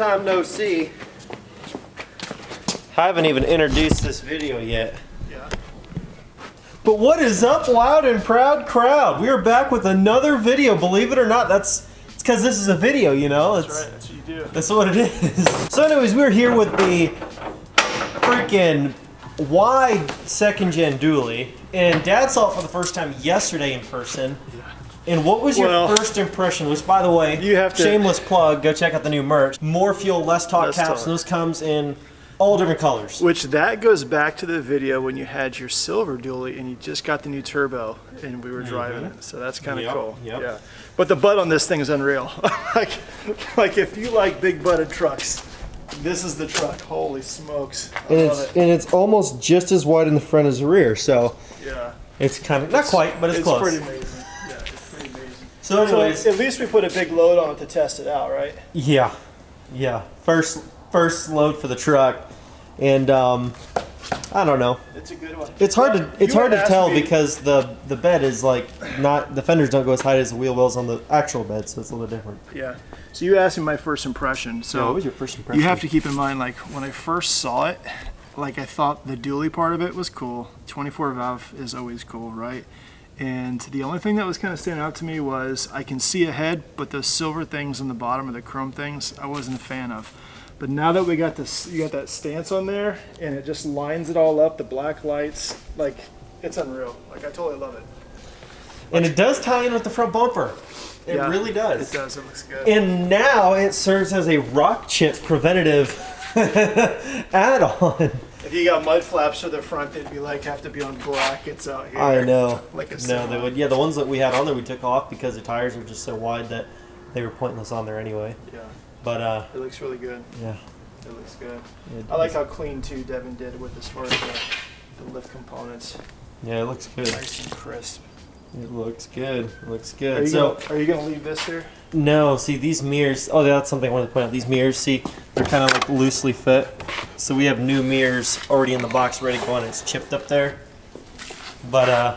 long time no see. I haven't even introduced this video yet. Yeah. But what is up, loud and proud crowd? We are back with another video. Believe it or not, that's it's because this is a video, you know. It's, That's right. That's what you do. That's what it is. So, anyways, we're here with the freaking wide second gen dually, and Dad saw it for the first time yesterday in person. And what was your Well- first impression? Which, by the way, You have to- shameless plug. Go check out the new merch. More fuel, less talk Less caps. talk. And those comes in all different colors. Which that goes back to the video when you had your silver dually and you just got the new turbo and we were driving mm-hmm. it. So that's kind of Yep, cool. yep. Yeah. But the butt on this thing is unreal. like, like if you like big butted trucks, this is the truck. Holy smokes! I And love it's it. and it's almost just as wide in the front as the rear. So Yeah. it's kind of not quite, but it's, It's close. It's pretty amazing. Yeah, it's pretty amazing. so, So anyways, at least we put a big load on it to test it out, right? Yeah, yeah. First, first load for the truck, and um, I don't know. It's a good one. It's hard to You it's hard to tell me- because the the bed is like not the fenders don't go as high as the wheel wells on the actual bed, so it's a little different. Yeah. So you asked me my first impression. So what was your first impression? You have to keep in mind, like when I first saw it, like I thought the dually part of it was cool. 24 valve is always cool, right? And the only thing that was kind of standing out to me was I can see ahead, but those silver things on the bottom of the chrome things, I wasn't a fan of. But now that we got this, you got that stance on there, and it just lines it all up. The black lights, like it's unreal. Like I totally love it. and it does tie in with the front bumper. It Yeah, really does. It does. It looks good. And now it serves as a rock chip preventative add-on. If you got mud flaps to the front, they'd be like have to be on brackets out here. I know. Like a no, they would. Yeah, the ones that we had on there we took off because the tires were just so wide that they were pointless on there anyway. Yeah, But uh, it looks really good. yeah. It looks good. it I like how clean too Devin did with as far as the, the lift components. Yeah, it looks good. Nice and crisp. It looks good. It looks Are good. you, So gonna, are you gonna leave this here? no, see these mirrors. Oh, that's something I wanted to point out. These mirrors, see, they're kind of like loosely fit. So we have new mirrors already in the box, ready to go on. It's chipped up there. But uh,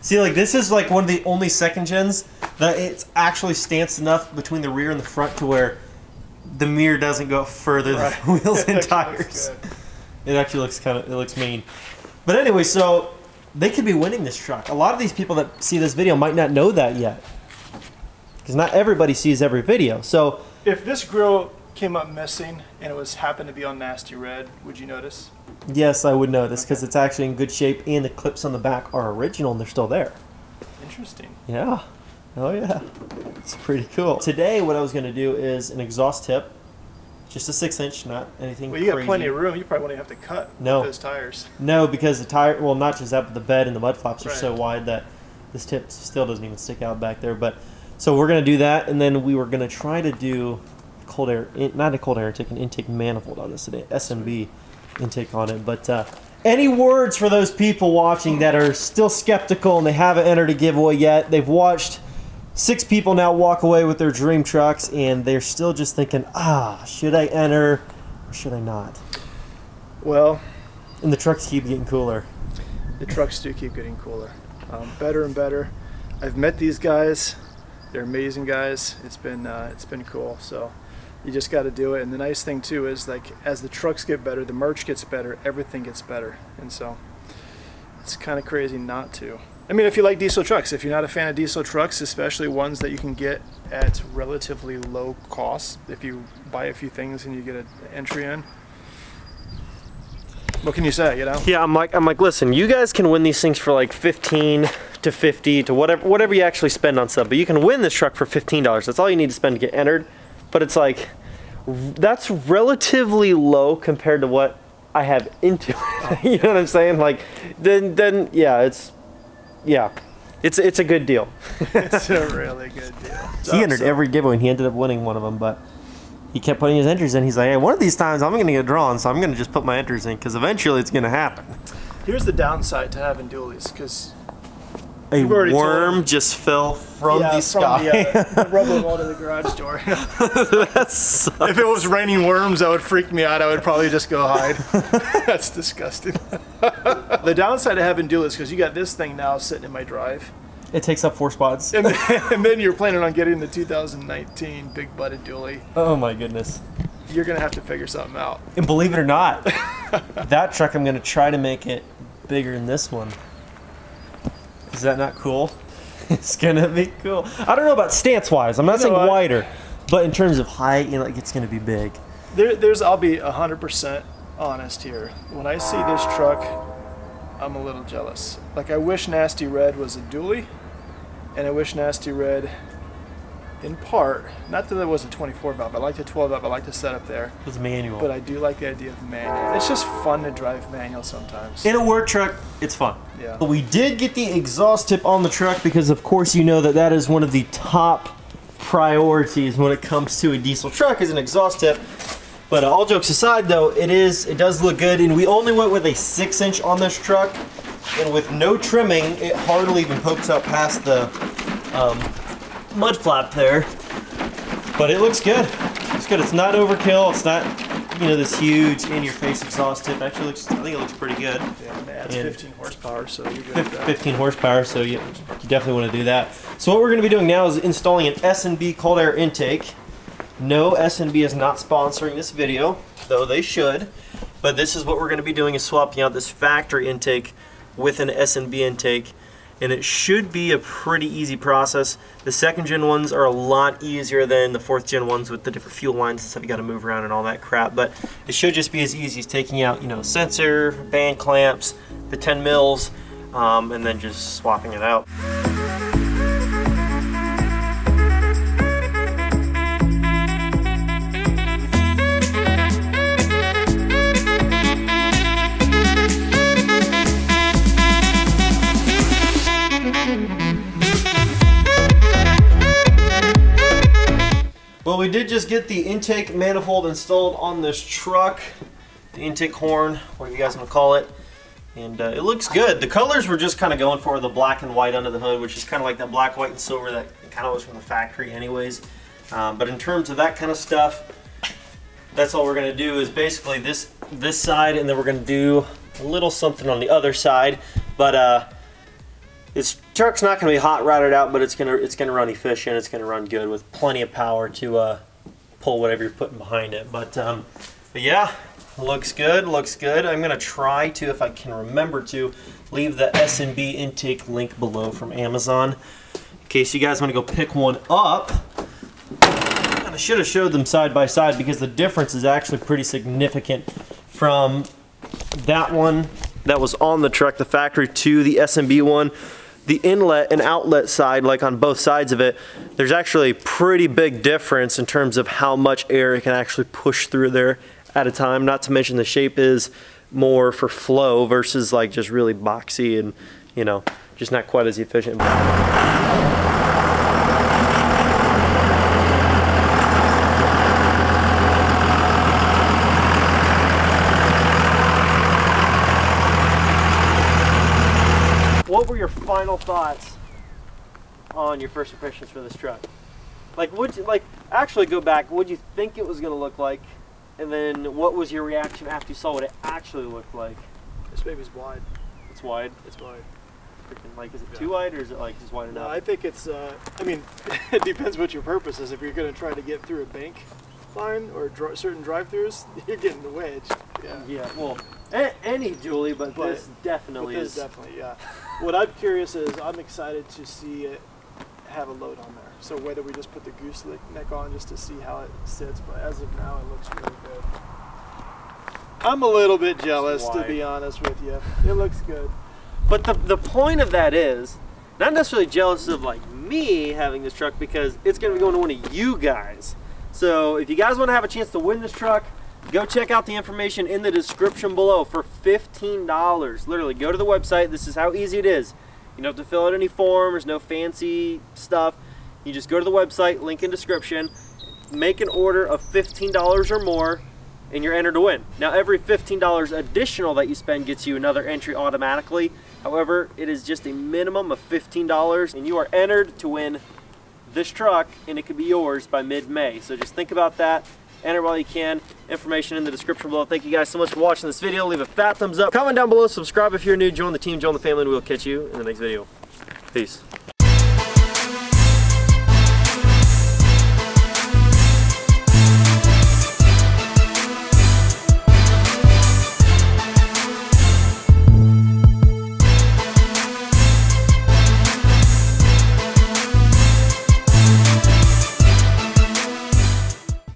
see, like this is like one of the only second gens that it's actually stanced enough between the rear and the front to where the mirror doesn't go further than the wheels and tires. It actually looks kind of it looks mean. But anyway, so they could be winning this truck. A lot of these people that see this video might not know that yet. Because not everybody sees every video. So If this grill came up missing and it was happened to be on nasty red, would you notice? yes, I would notice because it's actually in good shape and the clips on the back are original and they're still there. Interesting. Yeah. Oh yeah. It's pretty cool. Today what I was gonna do is an exhaust tip. Just a six inch, not anything Well, you got plenty of room. You probably won't even have to cut No. those tires. No, because the tire, well, not just that, but the bed and the mud flaps are Right. so wide that this tip still doesn't even stick out back there. But so we're gonna do that, and then we were gonna try to do cold air, not a cold air intake, an intake manifold on this today, S&B intake on it. But uh, any words for those people watching that are still skeptical and they haven't entered a giveaway yet? They've watched six people now walk away with their dream trucks, and they're still just thinking, ah, should I enter or should I not? Well, And the trucks keep getting cooler. the trucks do keep getting cooler, um, better and better. I've met these guys; they're amazing guys. It's been uh, it's been cool. So you just got to do it. And the nice thing too is like as the trucks get better, the merch gets better, everything gets better, and so it's kind of crazy not to. I mean, if you like diesel trucks, if you're not a fan of diesel trucks, especially ones that you can get at relatively low cost, if you buy a few things and you get an entry in, what can you say? You know. Yeah, I'm like, I'm like, listen, you guys can win these things for like 15 to 50 to whatever, whatever you actually spend on stuff. But you can win this truck for $15. That's all you need to spend to get entered. But it's like, that's relatively low compared to what I have into it. you know what I'm saying? Like, then, then, yeah, it's, yeah, it's, it's a good deal. it's a really good deal. He entered every giveaway and he ended up winning one of them, but he kept putting his entries in. He's like, hey, one of these times I'm going to get drawn, so I'm going to just put my entries in because eventually it's going to happen. Here's the downside to having dualies, because A You've already told worm just fell from yeah, the sky. the, uh, the rubber wall to the garage door. That's if it was raining worms, that would freak me out. I would probably just go hide. That's disgusting. the downside of having dualies, because you got this thing now sitting in my drive. It takes up four spots. and, then, and then you're planning on getting the 2019 big butted dually, Oh my goodness. you're gonna have to figure something out. And believe it or not, that truck I'm gonna try to make it bigger than this one. Is that not cool? it's gonna be cool. I don't know about stance wise. I'm not You saying wider, but in terms of height, you know, like it's gonna be big. There, there's I'll be 100% honest here. When I see this truck, I'm a little jealous. Like I wish Nasty Red was a dually, and I wish Nasty Red, in part, not that it was a 24 valve. But I like the 12 valve. I like the setup there, It was manual. but I do like the idea of manual. It's just fun to drive manual sometimes. in a work truck, it's fun. Yeah. But we did get the exhaust tip on the truck because, of course, you know that that is one of the top priorities when it comes to a diesel truck is an exhaust tip. But uh, all jokes aside, though, it is it does look good, and we only went with a six inch on this truck, and with no trimming, it hardly even pokes up past the um, mud flap there. But it looks good. It's good. It's not overkill. It's not you know this huge in-your-face exhaust tip. Actually, looks I think it looks pretty good. Yeah, it adds And- 15 horsepower, so you're good. Fif- with 15 horsepower, so you, you definitely want to do that. So what we're going to be doing now is installing an S&B cold air intake. No, S&B is not sponsoring this video, though they should. But this is what we're going to be doing is swapping out this factory intake with an S&B intake. And it should be a pretty easy process. The second gen ones are a lot easier than the fourth gen ones with the different fuel lines and stuff you got to move around and all that crap. But it should just be as easy as taking out, you know, sensor, band clamps, the 10 mils, um, and then just swapping it out. We did just get the intake manifold installed on this truck, the intake horn, whatever you guys want to call it. And uh, it looks good. The colors we're just kind of going for the black and white under the hood, which is kind of like that black, white, and silver that kind of was from the factory anyways. Um, but in terms of that kind of stuff, that's all we're going to do is basically this this side, and then we're going to do a little something on the other side. But uh, this truck's not going to be hot rodded out, but it's going to it's going to run efficient. It's going to run good with plenty of power to uh, pull whatever you're putting behind it. But um, but yeah, looks good. Looks good. I'm going to try to, if I can remember to, leave the S and B intake link below from Amazon in case you guys want to go pick one up. I should have showed them side by side because the difference is actually pretty significant from that one that was on the truck, the factory, to the S&B one. The inlet and outlet side, like on both sides of it, there's actually a pretty big difference in terms of how much air it can actually push through there at a time. Not to mention the shape is more for flow versus like just really boxy and, you know, just not quite as efficient. What were your final thoughts on your first impressions for this truck? Like, would you like actually go back? What would you think it was going to look like, and then what was your reaction after you saw what it actually looked like? This baby's wide. It's wide. It's wide. Freaking like, is it Yeah. too wide or is it like just wide enough? No, enough? I think it's. Uh, I mean, it depends what your purpose is. If you're going to try to get through a bank line or dr- certain drive-throughs, you're getting the wedge. Yeah. yeah. Well, a- any dually, but, But- this definitely But this is. definitely, yeah. What I'm curious is, I'm excited to see it have a load on there. So whether we just put the goose neck on just to see how it sits, but as of now, it looks really good. I'm a little bit jealous, to be honest with you. It looks good. But the, the point of that is not necessarily jealous of like me having this truck because it's going to be going to one of you guys. So if you guys want to have a chance to win this truck, go check out the information in the description below for $15. Literally, go to the website. This is how easy it is. You don't have to fill out any form. There's no fancy stuff. You just go to the website, link in description, make an order of $15 or more, and you're entered to win. Now, every $15 additional that you spend gets you another entry automatically. However, it is just a minimum of $15, and you are entered to win this truck, and it could be yours by mid-May. So just think about that. Enter while you can. Information in the description below. Thank you guys so much for watching this video. Leave a fat thumbs up. Comment down below. Subscribe if you're new. Join the team. Join the family. And we'll catch you in the next video. Peace.